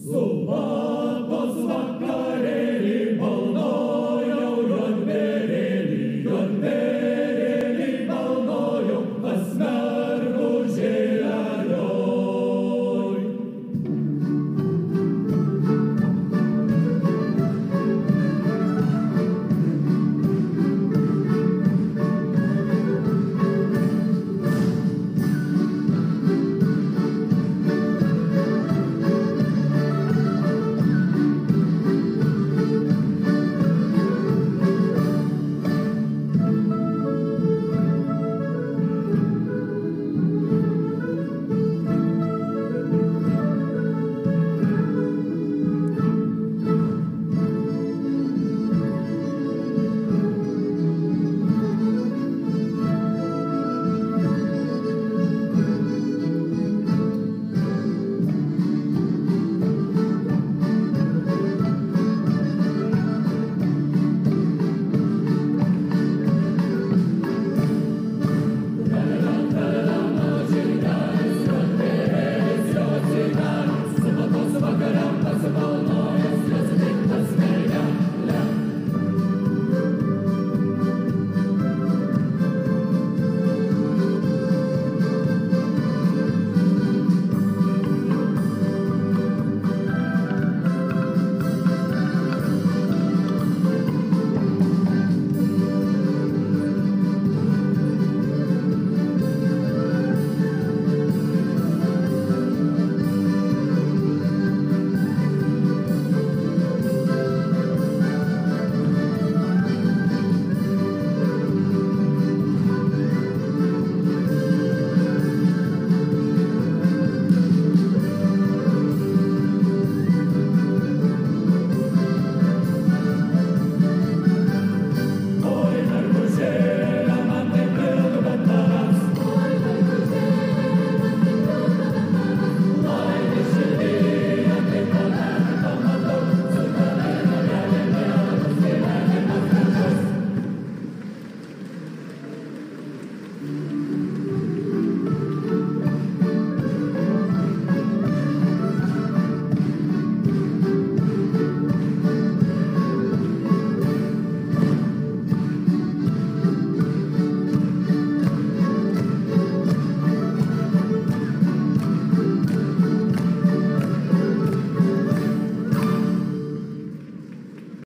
Zuba,